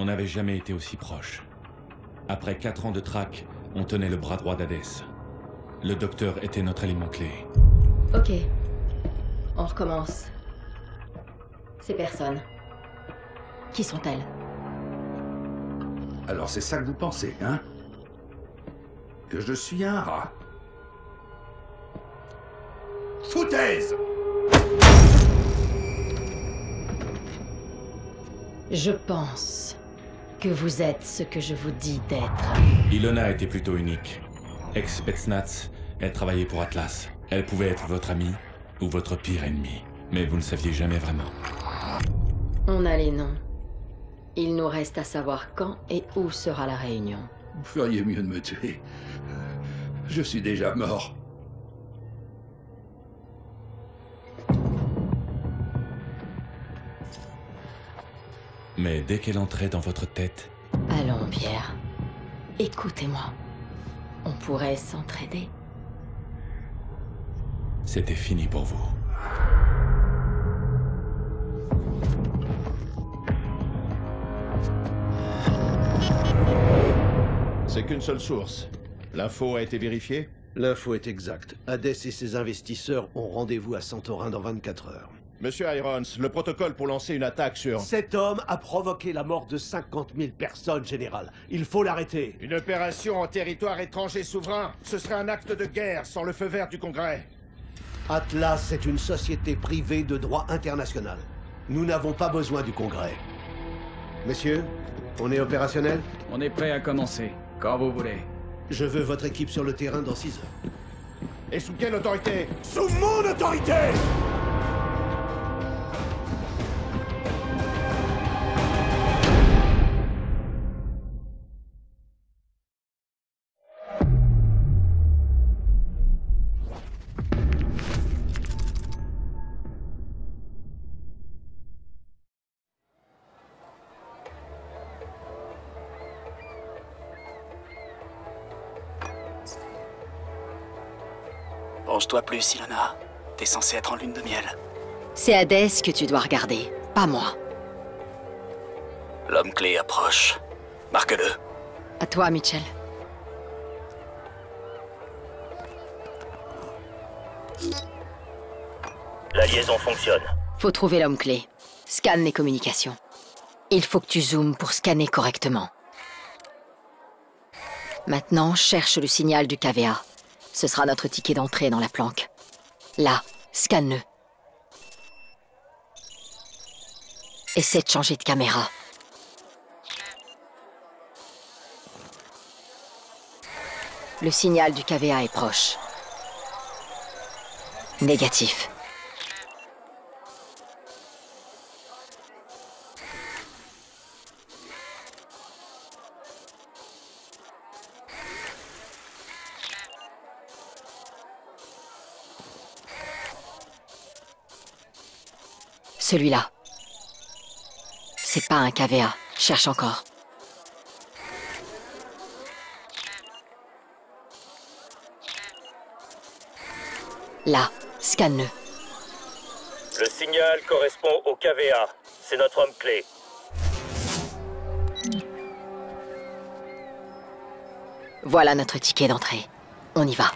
On n'avait jamais été aussi proche. Après quatre ans de traque, on tenait le bras droit d'Hadès. Le docteur était notre élément clé. Ok. On recommence. Ces personnes. Qui sont-elles? Alors c'est ça que vous pensez, hein? Que je suis un rat. Foutaise Je pense que vous êtes ce que je vous dis d'être. Ilona était plutôt unique. Ex-Spetsnaz, elle travaillait pour Atlas. Elle pouvait être votre amie ou votre pire ennemi. Mais vous ne saviez jamais vraiment. On a les noms. Il nous reste à savoir quand et où sera la réunion. Vous feriez mieux de me tuer. Je suis déjà mort. Mais dès qu'elle entrait dans votre tête, Allons, Pierre. Écoutez-moi. On pourrait s'entraider. c'était fini pour vous. C'est qu'une seule source. L'info a été vérifiée? L'info est exacte. Hadès et ses investisseurs ont rendez-vous à Santorin dans 24 heures. Monsieur Irons, le protocole pour lancer une attaque sur... Cet homme a provoqué la mort de 50 000 personnes, général. Il faut l'arrêter. Une opération en territoire étranger souverain Ce serait un acte de guerre sans le feu vert du Congrès. Atlas est une société privée de droit international. Nous n'avons pas besoin du Congrès. Messieurs, on est opérationnel? On est prêt à commencer, quand vous voulez. Je veux votre équipe sur le terrain dans 6 heures. Et sous quelle autorité? Sous mon autorité Penche-toi plus, Ilona. T'es censé être en lune de miel. C'est Hadès que tu dois regarder, pas moi. L'homme clé approche. Marque-le. À toi, Mitchell. La liaison fonctionne. Faut trouver l'homme clé. Scanne les communications. Il faut que tu zoomes pour scanner correctement. Maintenant, cherche le signal du KVA. Ce sera notre ticket d'entrée dans la planque. Là, scanne-le. Essaie de changer de caméra. Le signal du KVA est proche. Négatif. Celui-là. C'est pas un KVA. Cherche encore. Là, scanne-le. Le signal correspond au KVA. C'est notre homme clé. Voilà notre ticket d'entrée. On y va.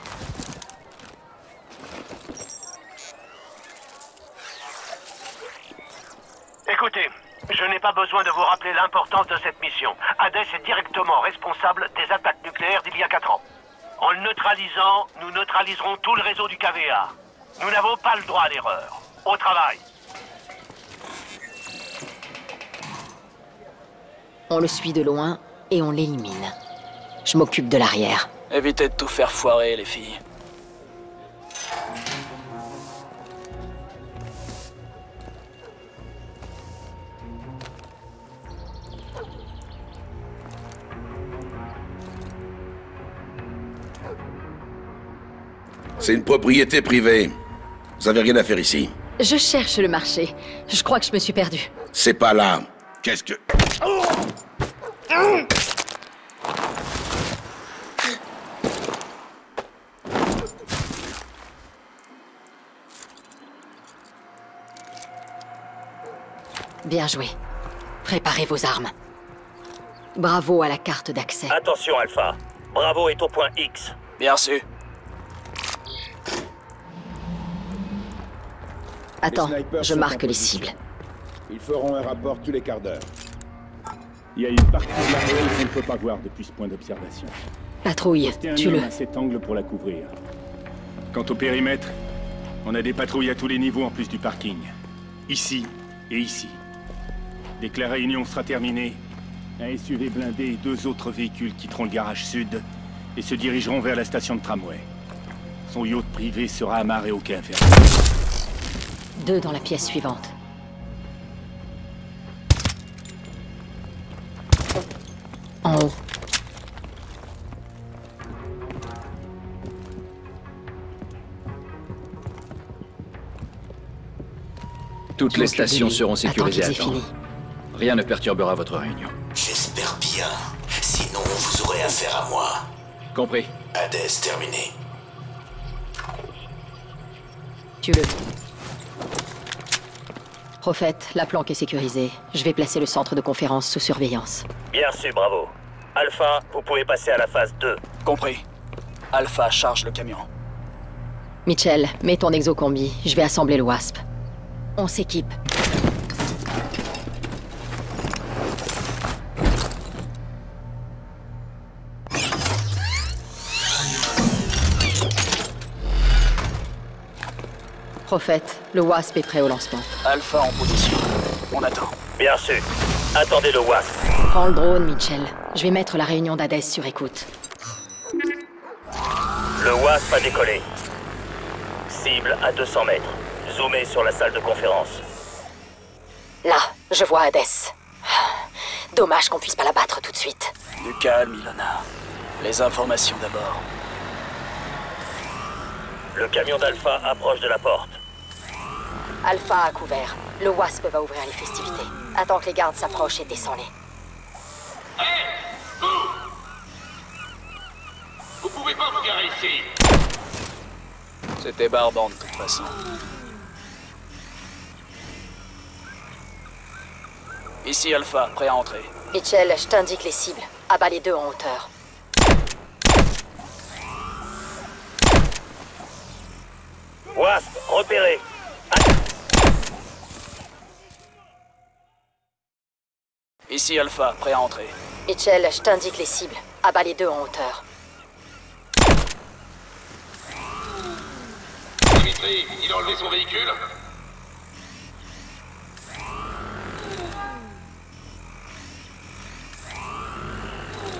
Écoutez, je n'ai pas besoin de vous rappeler l'importance de cette mission. Hadès est directement responsable des attaques nucléaires d'il y a 4 ans. En le neutralisant, nous neutraliserons tout le réseau du KVA. Nous n'avons pas le droit à l'erreur. Au travail. On le suit de loin et on l'élimine. Je m'occupe de l'arrière. Évitez de tout faire foirer, les filles. C'est une propriété privée. Vous avez rien à faire ici. Je cherche le marché. Je crois que je me suis perdue. C'est pas là. Qu'est-ce que... Bien joué. Préparez vos armes. Bravo à la carte d'accès. Attention, Alpha. Bravo est au point X. Bien sûr. Attends, je marque les cibles. Ils feront un rapport tous les quarts d'heure. Il y a une partie de la ruelle qu'on ne peut pas voir depuis ce point d'observation. Patrouille, tue-le. cet angle pour la couvrir. Quant au périmètre, on a des patrouilles à tous les niveaux en plus du parking. Ici et ici. Dès que la réunion sera terminée, un SUV blindé et deux autres véhicules quitteront le garage sud et se dirigeront vers la station de tramway. Son yacht privé sera amarré au quai inférieur. Deux dans la pièce suivante. En haut. Toutes les stations seront sécurisées à temps. Rien ne perturbera votre réunion. J'espère bien. Sinon, vous aurez affaire à moi. Compris. Hades terminé. Tue-le. Prophète, la planque est sécurisée. Je vais placer le centre de conférence sous surveillance. Bien sûr, bravo. Alpha, vous pouvez passer à la phase 2. Compris. Alpha charge le camion. Mitchell, mets ton exocombi. Je vais assembler le WASP. On s'équipe. Prophète, le WASP est prêt au lancement. Alpha en position. On attend. Bien sûr. Attendez le WASP. Prends le drone, Mitchell. Je vais mettre la réunion d'Hadès sur écoute. Le WASP a décollé. Cible à 200 mètres. Zoomez sur la salle de conférence. Là, je vois Hadès. Dommage qu'on puisse pas la battre tout de suite. Du calme, Ilona. Les informations d'abord. Le camion d'Alpha approche de la porte. Alpha à couvert. Le WASP va ouvrir les festivités. Attends que les gardes s'approchent et descends-les. Vous pouvez pas vous garer ici C'était barbant de toute façon. Ici Alpha, prêt à entrer. Mitchell, je t'indique les cibles. Abat les deux en hauteur. WASP, repéré. Ici Alpha, prêt à entrer. Mitchell, je t'indique les cibles. Abat les deux en hauteur. Dimitri, il a enlevé son véhicule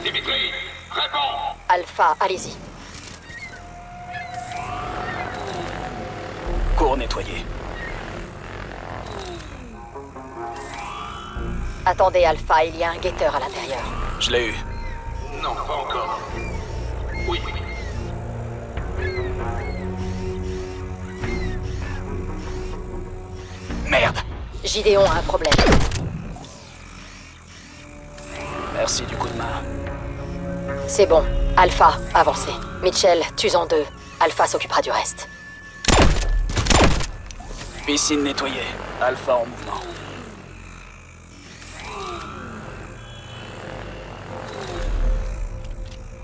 Dimitri, réponds Alpha, allez-y. Cours nettoyé. Attendez, Alpha, il y a un guetteur à l'intérieur. Je l'ai eu. Non, pas encore. Oui. Merde. Gideon a un problème. Merci du coup de main. C'est bon. Alpha, avancez. Mitchell, tue-en deux. Alpha s'occupera du reste. Piscine nettoyée. Alpha en mouvement.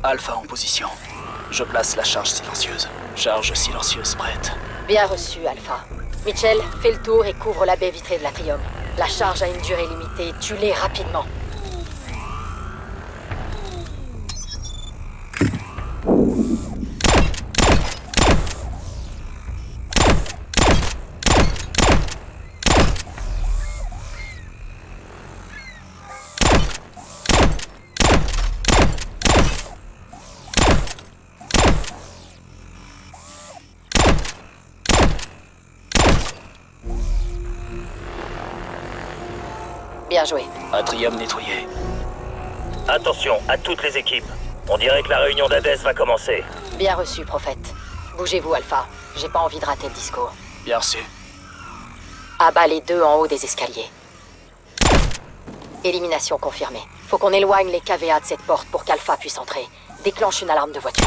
Alpha en position. Je place la charge silencieuse. Charge silencieuse prête. Bien reçu, Alpha. Mitchell, fais le tour et couvre la baie vitrée de l'atrium. La charge a une durée limitée. Tue-les rapidement. Bien joué. Atrium nettoyé. Attention à toutes les équipes. On dirait que la réunion d'Hadès va commencer. Bien reçu, prophète. Bougez-vous, Alpha. J'ai pas envie de rater le discours. Bien reçu. Abat les deux en haut des escaliers. Élimination confirmée. Faut qu'on éloigne les KVA de cette porte pour qu'Alpha puisse entrer. Déclenche une alarme de voiture.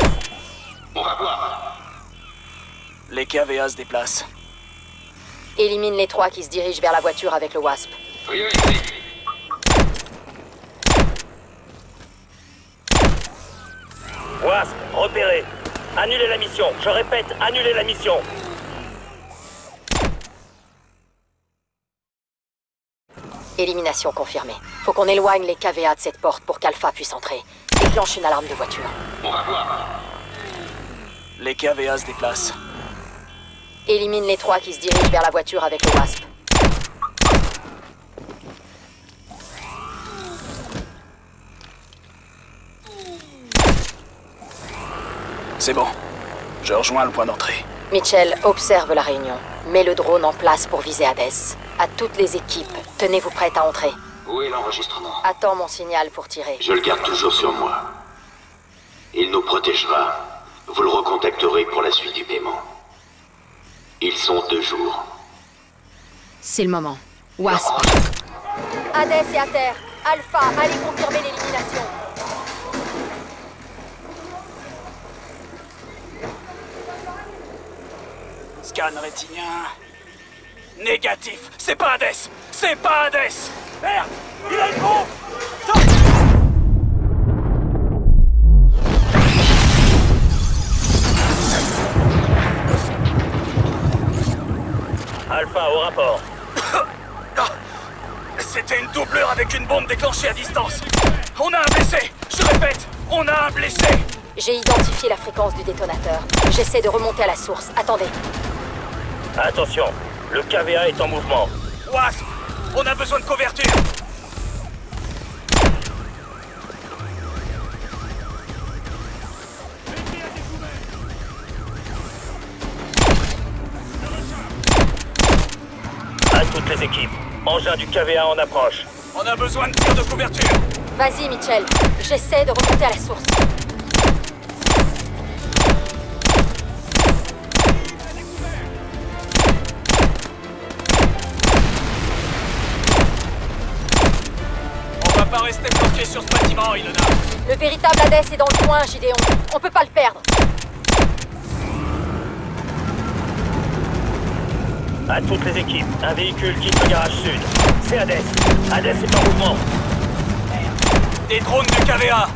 On va voir. Les KVA se déplacent. Élimine les trois qui se dirigent vers la voiture avec le WASP. Priorité. Wasp, repéré. Annulez la mission. Je répète, annulez la mission. Élimination confirmée. Faut qu'on éloigne les KVA de cette porte pour qu'Alpha puisse entrer. Déclenche une alarme de voiture. On va voir. Les KVA se déplacent. Élimine les trois qui se dirigent vers la voiture avec le Wasp. C'est bon. Je rejoins le point d'entrée. Mitchell, observe la réunion. Mets le drone en place pour viser Hades. À toutes les équipes, tenez-vous prêtes à entrer. Où est l'enregistrement? Attends mon signal pour tirer. Je le garde toujours sur moi. Il nous protégera. Vous le recontacterez pour la suite du paiement. Ils sont deux jours. C'est le moment. Wasp. Hades est à terre. Alpha, allez confirmer l'élimination. Scan rétinien. Négatif. C'est pas Hades. C'est pas Hades. Merde Il a une bombe Alpha, au rapport. C'était une doublure avec une bombe déclenchée à distance. On a un blessé. Je répète, on a un blessé. J'ai identifié la fréquence du détonateur. J'essaie de remonter à la source. Attendez. Attention, le KVA est en mouvement. Wasp, on a besoin de couverture. À toutes les équipes. Engin du KVA en approche. On a besoin de tir de couverture. Vas-y, Mitchell. J'essaie de remonter à la source. Rester bloqué sur ce bâtiment, Ilona. Le véritable Hades est dans le coin, Gideon. On peut pas le perdre. À toutes les équipes, un véhicule quitte le garage sud. C'est Hades. Hades est en mouvement. Des drones du KVA.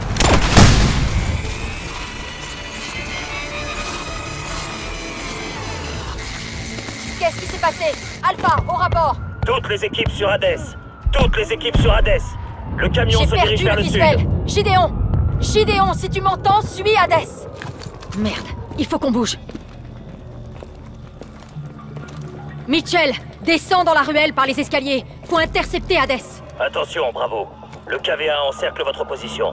Qu'est-ce qui s'est passé? Alpha, au rapport. Toutes les équipes sur Hades. Toutes les équipes sur Hades. Le camion J'ai se perdu dirige vers le le visuel. sud. Gideon Gideon, si tu m'entends, suis Hades Merde, il faut qu'on bouge. Mitchell, descends dans la ruelle par les escaliers. Faut intercepter Hades. Attention, bravo. Le KVA encercle votre position.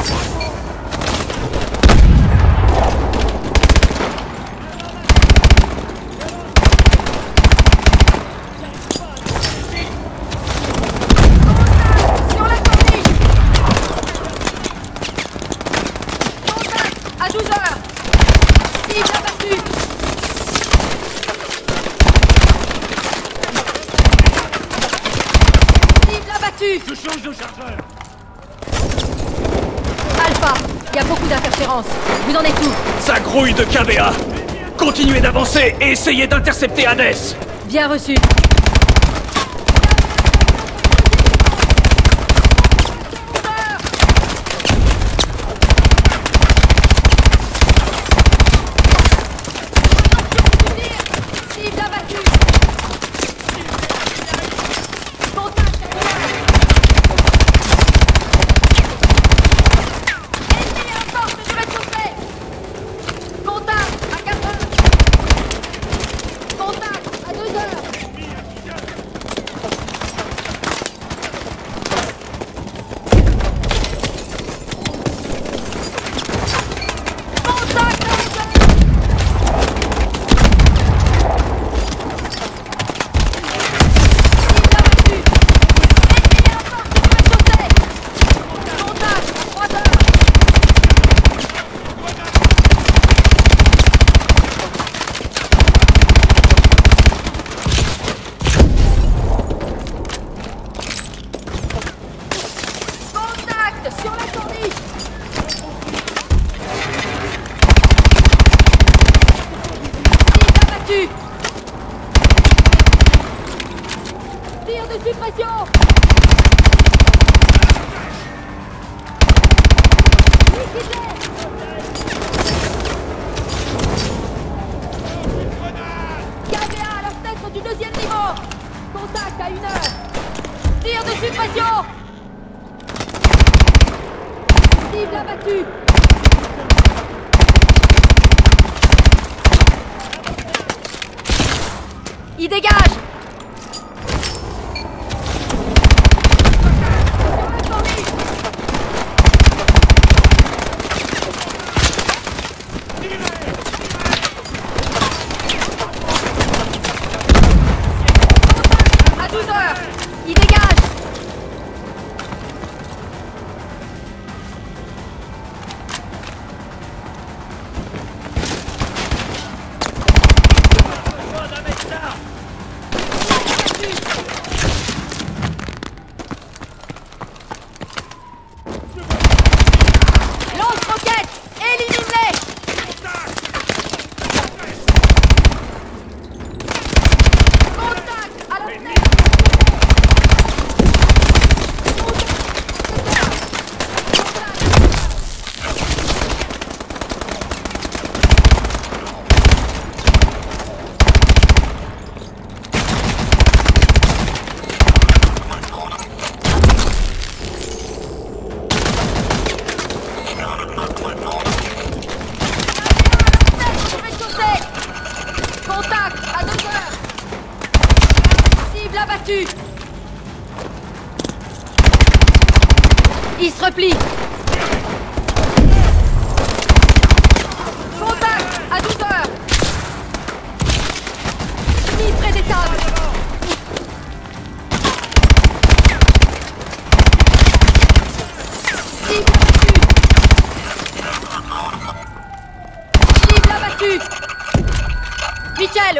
Oh. Et essayez d'intercepter Hades Bien reçu.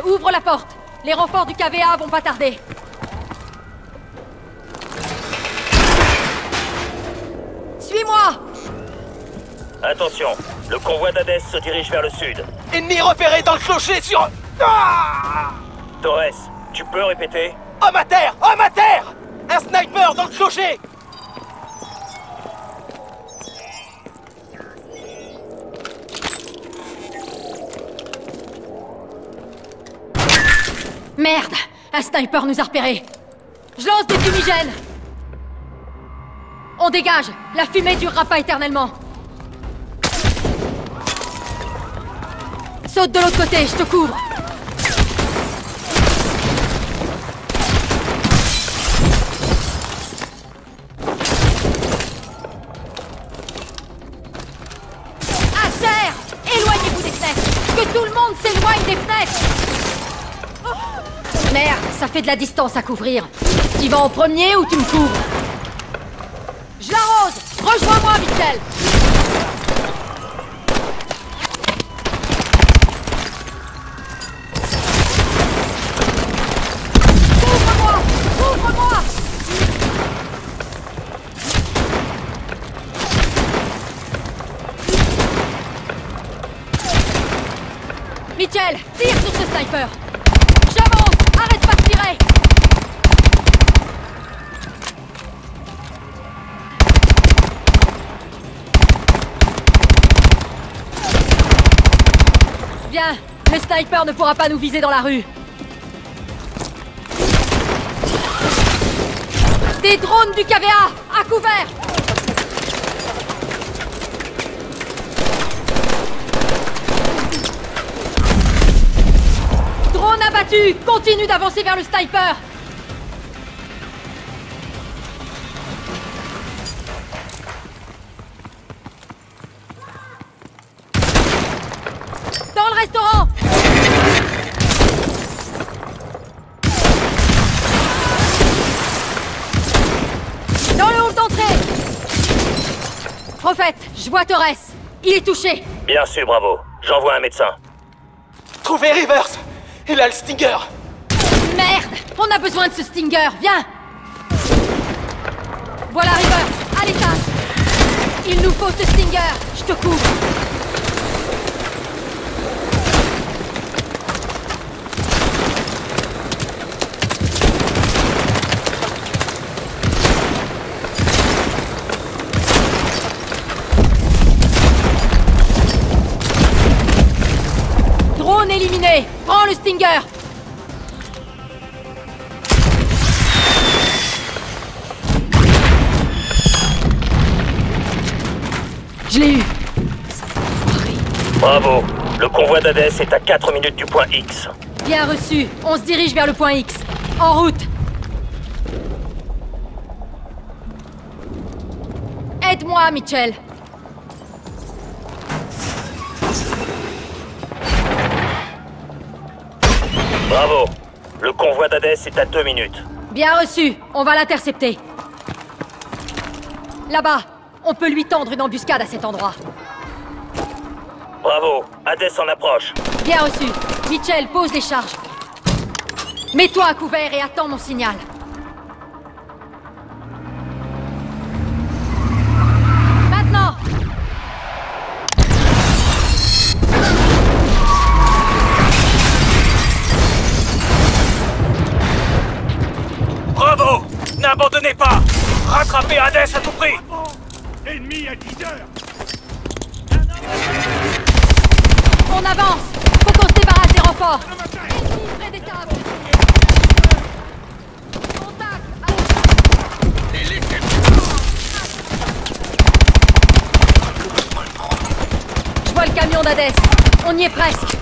Ouvre la porte. Les renforts du KVA vont pas tarder. Suis-moi. Attention, le convoi d'Hadès se dirige vers le sud. Ennemi repéré dans le clocher sur... Ah Torres, tu peux répéter? Homme à terre Homme à terre! Un sniper dans le clocher Merde. Un sniper nous a repérés. Je lance des fumigènes. On dégage. La fumée durera pas éternellement. Saute de l'autre côté, je te couvre. Éloignez-vous des fenêtres. Que tout le monde s'éloigne des fenêtres Merde, ça fait de la distance à couvrir. Tu vas en premier ou tu me couvres? Je l'arrose Rejoins-moi, Mitchell sniper ne pourra pas nous viser dans la rue. Des drones du KVA À couvert Drone abattu Continue d'avancer vers le sniper Torres. Il est touché. Bien sûr, bravo. J'envoie un médecin. Trouvez Rivers Il a le Stinger Merde On a besoin de ce Stinger, viens Voilà Rivers, à l'étage Il nous faut ce Stinger, je te couvre Je l'ai eu Bravo. Le convoi d'Hadès est à 4 minutes du point X. Bien reçu. On se dirige vers le point X. En route. Aide-moi, Mitchell. Bravo. Le convoi d'Hadès est à 2 minutes. Bien reçu. On va l'intercepter. Là-bas. On peut lui tendre une embuscade à cet endroit. Bravo. Hadès en approche. Bien reçu. Mitchell, pose les charges. Mets-toi à couvert et attends mon signal. Est presque.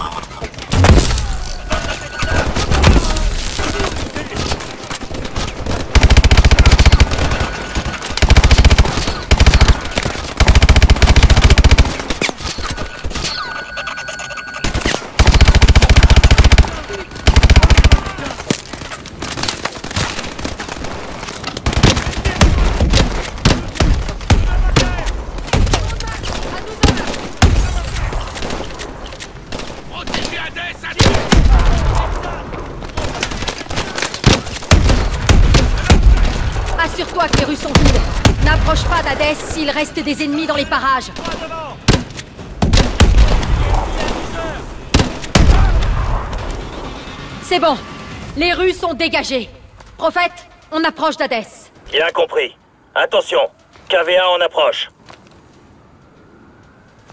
Assure-toi que les rues sont vides. N'approche pas d'Hadès s'il reste des ennemis dans les parages. C'est bon. Les rues sont dégagées. Prophète, on approche d'Hadès. Bien compris. Attention. KVA en approche.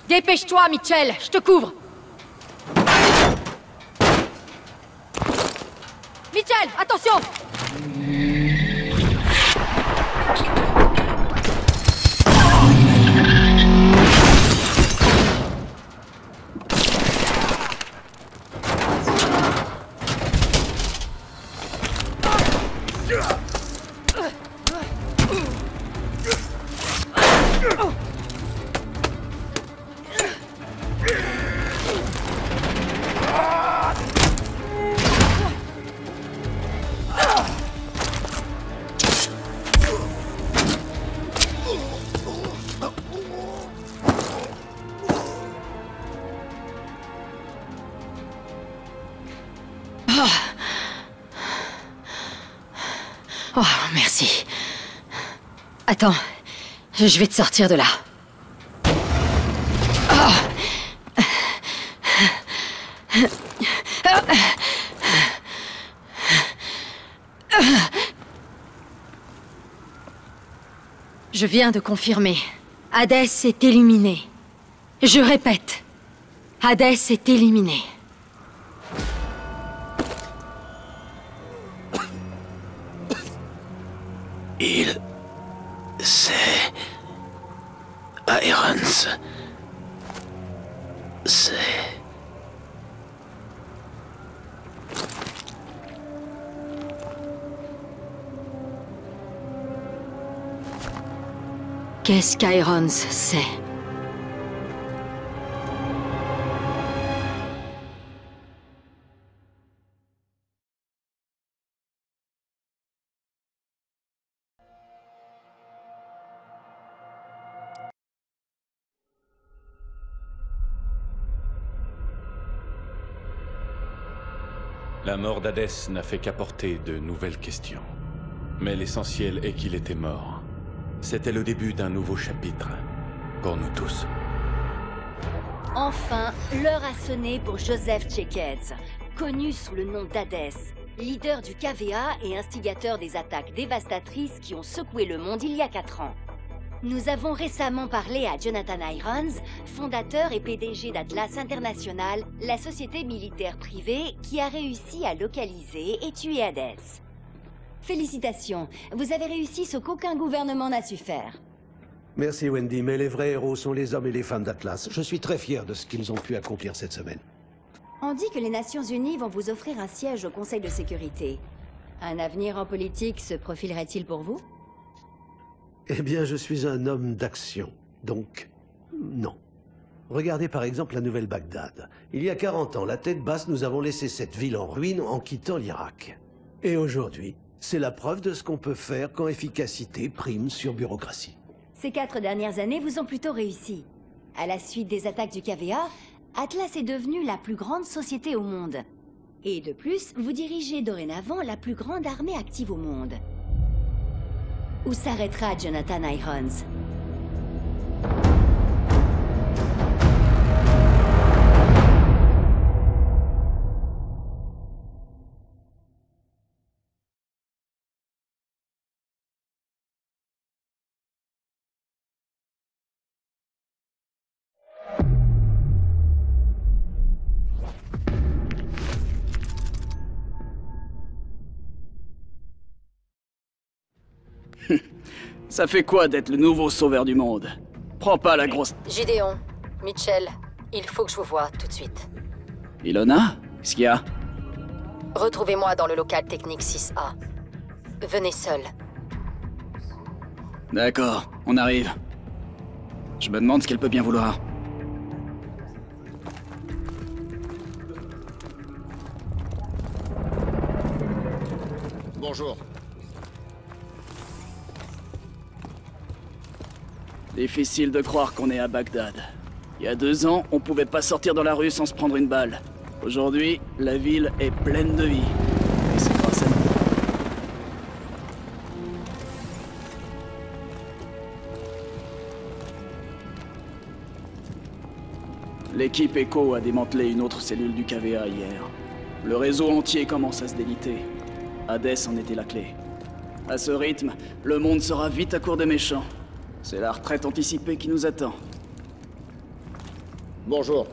Dépêche-toi, Mitchell, je te couvre. Mitchell, attention Attends, je vais te sortir de là. Je viens de confirmer. Hadès est éliminé. Je répète, Hadès est éliminé. C'est... Qu'est-ce qu'Irons sait? Mort d'Hadès n'a fait qu'apporter de nouvelles questions. Mais l'essentiel est qu'il était mort. C'était le début d'un nouveau chapitre. Pour nous tous. Enfin, l'heure a sonné pour Joseph Chequets, connu sous le nom d'Hadès, leader du KVA et instigateur des attaques dévastatrices qui ont secoué le monde il y a 4 ans. Nous avons récemment parlé à Jonathan Irons, fondateur et PDG d'Atlas International, la société militaire privée qui a réussi à localiser et tuer Hades. Félicitations, vous avez réussi ce qu'aucun gouvernement n'a su faire. Merci Wendy, mais les vrais héros sont les hommes et les femmes d'Atlas. Je suis très fier de ce qu'ils ont pu accomplir cette semaine. On dit que les Nations Unies vont vous offrir un siège au Conseil de sécurité. Un avenir en politique se profilerait-il pour vous? Eh bien, je suis un homme d'action, donc non. Regardez par exemple la nouvelle Bagdad. Il y a 40 ans, la tête basse, nous avons laissé cette ville en ruine en quittant l'Irak. Et aujourd'hui, c'est la preuve de ce qu'on peut faire quand efficacité prime sur bureaucratie. Ces quatre dernières années vous ont plutôt réussi. À la suite des attaques du KVA, Atlas est devenue la plus grande société au monde. Et de plus, vous dirigez dorénavant la plus grande armée active au monde. Où s'arrêtera Jonathan Irons? Ça fait quoi d'être le nouveau sauveur du monde? Prends pas la grosse... Gideon, Mitchell, il faut que je vous voie tout de suite. Ilona Qu'est-ce qu'il y a? Retrouvez-moi dans le local technique 6A. Venez seul. D'accord, on arrive. Je me demande ce qu'elle peut bien vouloir. Bonjour. Difficile de croire qu'on est à Bagdad. Il y a deux ans, on pouvait pas sortir dans la rue sans se prendre une balle. Aujourd'hui, la ville est pleine de vie. Et c'est. L'équipe Echo a démantelé une autre cellule du KVA hier. Le réseau entier commence à se déliter. Hades en était la clé. À ce rythme, le monde sera vite à court de méchants. C'est la retraite anticipée qui nous attend. Bonjour.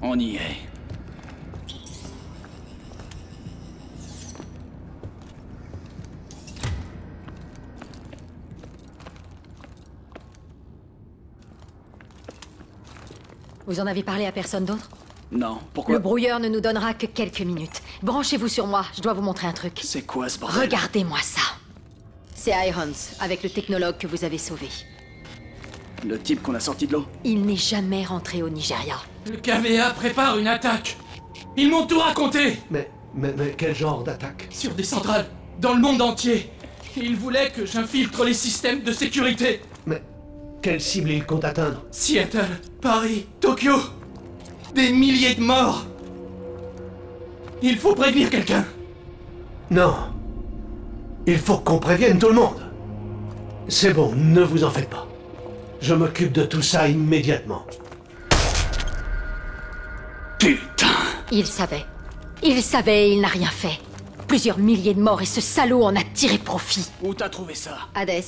On y est. Vous en avez parlé à personne d'autre? Non, pourquoi Le brouilleur ne nous donnera que quelques minutes. Branchez-vous sur moi, je dois vous montrer un truc. C'est quoi ce bordel Regardez-moi ça. C'est Irons, avec le technologue que vous avez sauvé. Le type qu'on a sorti de l'eau Il n'est jamais rentré au Nigeria. Le KVA prépare une attaque. Ils m'ont tout raconté. Mais, mais, mais quel genre d'attaque Sur des centrales, dans le monde entier. Ils voulaient que j'infiltre les systèmes de sécurité. Mais quelle cible ils comptent atteindre Seattle, Paris, Tokyo. Des milliers de morts. Il faut prévenir quelqu'un. Non. Il faut qu'on prévienne tout le monde. C'est bon, ne vous en faites pas. Je m'occupe de tout ça immédiatement. Il savait. Il savait et il n'a rien fait. Plusieurs milliers de morts et ce salaud en a tiré profit. Où t'as trouvé ça? Hades,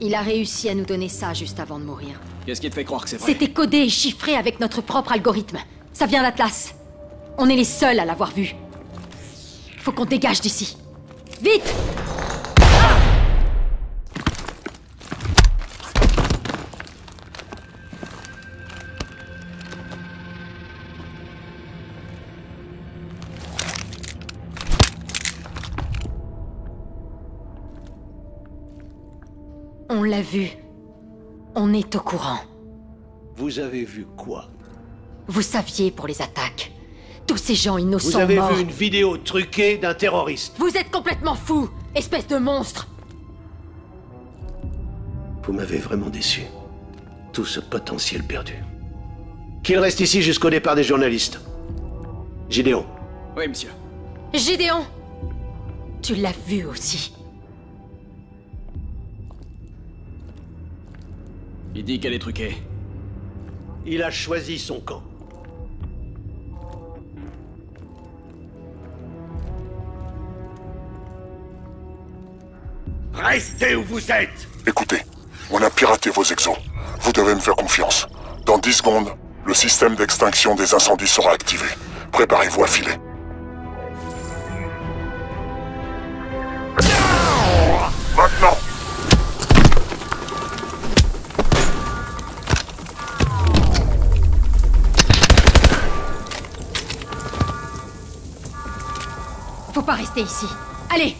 il a réussi à nous donner ça juste avant de mourir. Qu'est-ce qui te fait croire que c'est vrai? C'était codé et chiffré avec notre propre algorithme. Ça vient d'Atlas. On est les seuls à l'avoir vu. Faut qu'on dégage d'ici. Vite l'a vu. On est au courant. Vous avez vu quoi? Vous saviez pour les attaques. Tous ces gens innocents Vous avez morts. vu une vidéo truquée d'un terroriste. Vous êtes complètement fou, espèce de monstre. Vous m'avez vraiment déçu. Tout ce potentiel perdu. Qu'il reste ici jusqu'au départ des journalistes. Gideon, Oui, monsieur. Gédéon, tu l'as vu aussi. Il dit qu'elle est truquée. il a choisi son camp. Restez où vous êtes Écoutez, on a piraté vos exos. Vous devez me faire confiance. Dans 10 secondes, le système d'extinction des incendies sera activé. Préparez-vous à filer. Pas rester ici. Allez,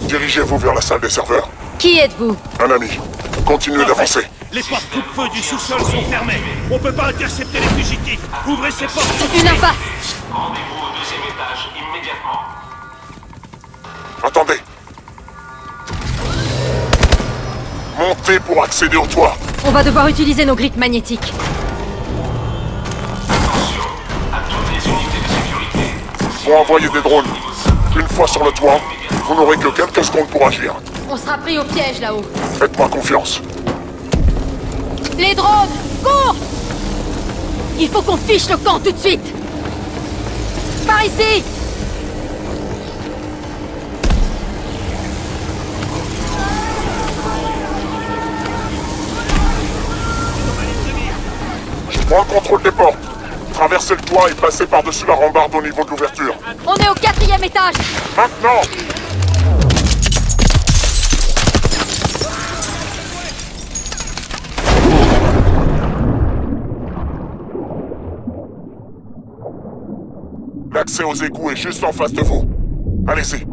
Dirigez-vous vers la salle des serveurs. qui êtes-vous? Un ami. Continuez d'avancer. Les portes coupe-feu du sous-sol sont fermées. On peut pas intercepter les fugitifs. Ouvrez ces portes. Une impasse Rendez-vous au deuxième étage immédiatement. Attendez. Montez pour accéder au toit. On va devoir utiliser nos grippes magnétiques. Faut envoyer des drones. Une fois sur le toit, vous n'aurez que quelques secondes pour agir. On sera pris au piège là-haut. Faites-moi confiance. Les drones Cours Il faut qu'on fiche le camp tout de suite Par ici Je prends le contrôle des portes. Traversez le toit et passez par-dessus la rambarde au niveau de l'ouverture. On est au quatrième étage Maintenant L'accès aux égouts est juste en face de vous. Allez-y.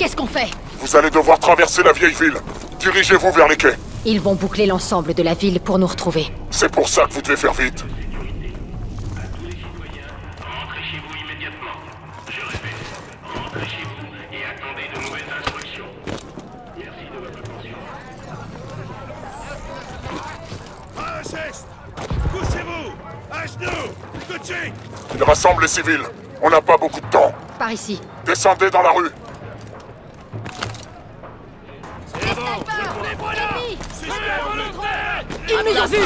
Qu'est-ce qu'on fait Vous allez devoir traverser la vieille ville. Dirigez-vous vers les quais. Ils vont boucler l'ensemble de la ville pour nous retrouver. C'est pour ça que vous devez faire vite. Ils rassemblent les civils. On n'a pas beaucoup de temps. Par ici. Descendez dans la rue. Nous vus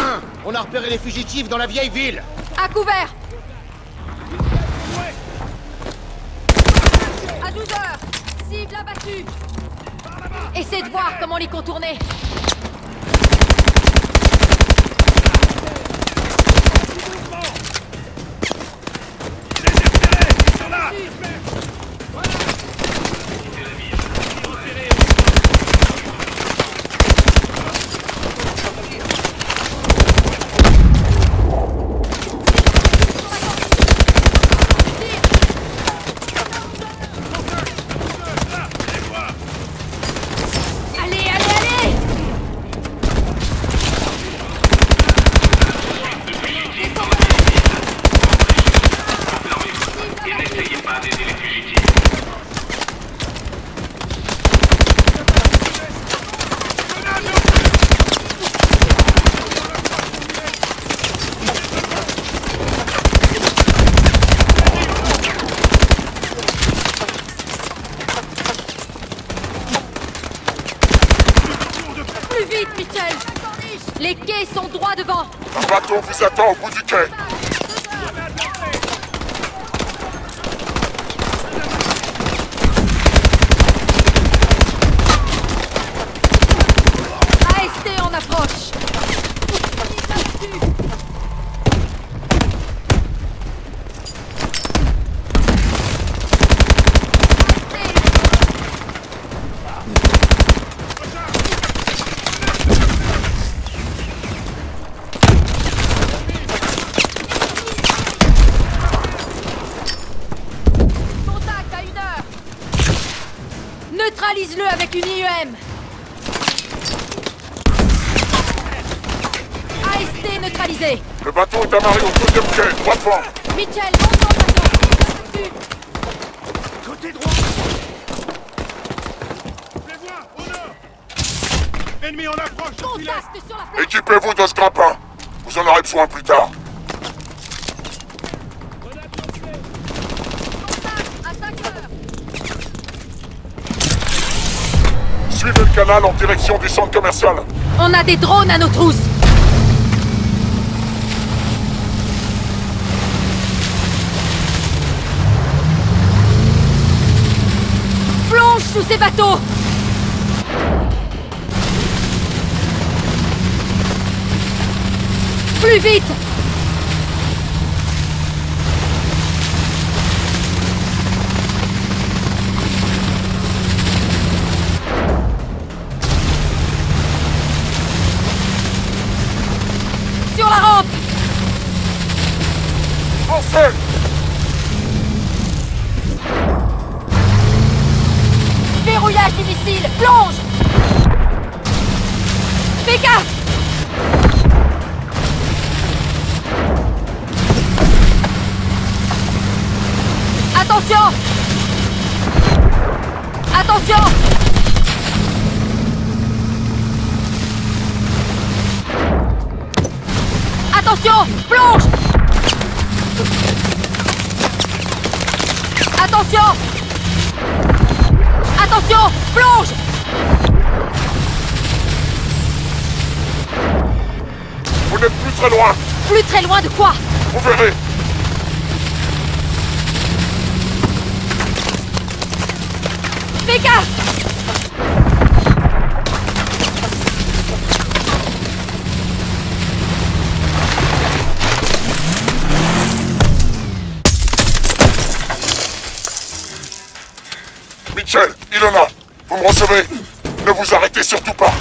On a repéré les fugitifs dans la vieille ville. À couvert. À 12 heures. Cible abattue. Essayez de voir comment les contourner Les quais sont droits devant Un bateau vous attend au bout du quai. AST en approche Contact à une heure Neutralise-le avec une IEM AST neutralisé Amarré au deuxième quai, droit devant. Le bateau Côté droit Les vois, au nord Ennemi en approche, la plage Équipez-vous de ce grappin. Vous en aurez besoin plus tard. à 5 heures Suivez le canal en direction du centre commercial. On a des drones à nos trousses Plonge sous ces bateaux. Plus vite Plonge Vous n'êtes plus très loin. Plus très loin de quoi? Vous verrez. Fais gaffe Mitchell, Ilona, vous me recevez Ne vous arrêtez surtout pas.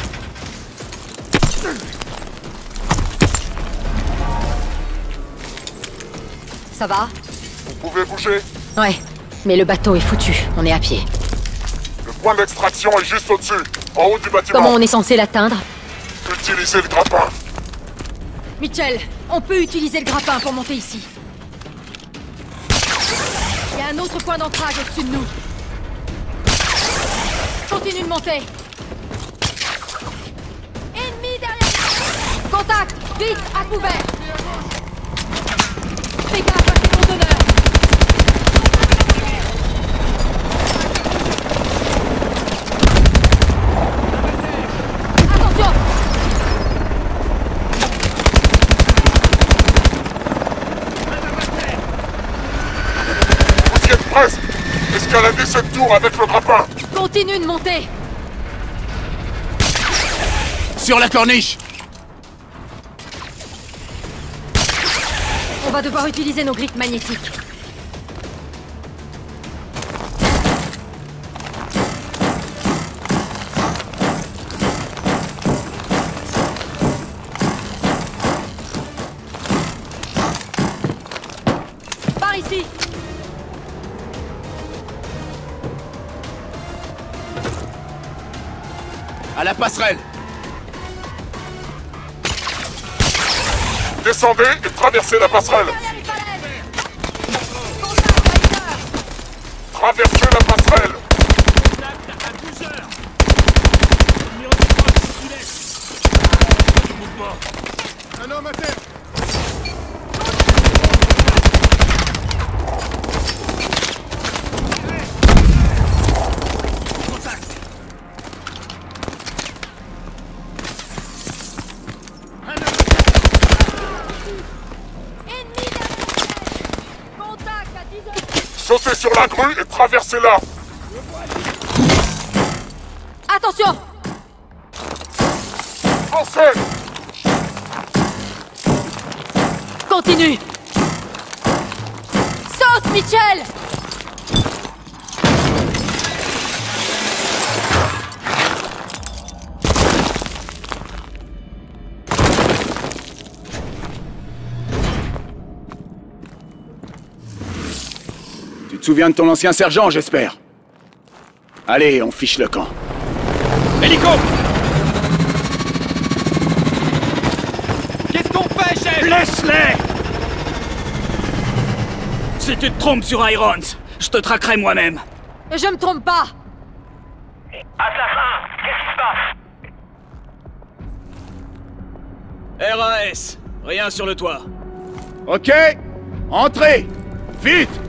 Ça va? Vous pouvez bouger Ouais, mais le bateau est foutu, on est à pied. Le point d'extraction est juste au-dessus, en haut du bâtiment. Comment on est censé l'atteindre? Utilisez le grappin. Mitchell, on peut utiliser le grappin pour monter ici. Il y a un autre point d'ancrage au-dessus de nous. Continue de monter. Ennemi derrière. Contact Vite, à couvert Fais gaffe à ces conteneurs. Escaladez cette tour avec le grappin? Continue de monter Sur la corniche On va devoir utiliser nos grippes magnétiques. Descendez et traversez la passerelle. Traversez la Sautez sur la grue et traversez-la Attention. Français Continue. Saute, Mitchell te souviens de ton ancien sergent, j'espère. Allez, on fiche le camp. Hélico! Qu'est-ce qu'on fait, chef? Laisse-les! Si tu te trompes sur Irons, je te traquerai moi-même. Je me trompe pas. Assassin Qu'est-ce qui se passe? RAS, rien sur le toit. Ok Entrez. Vite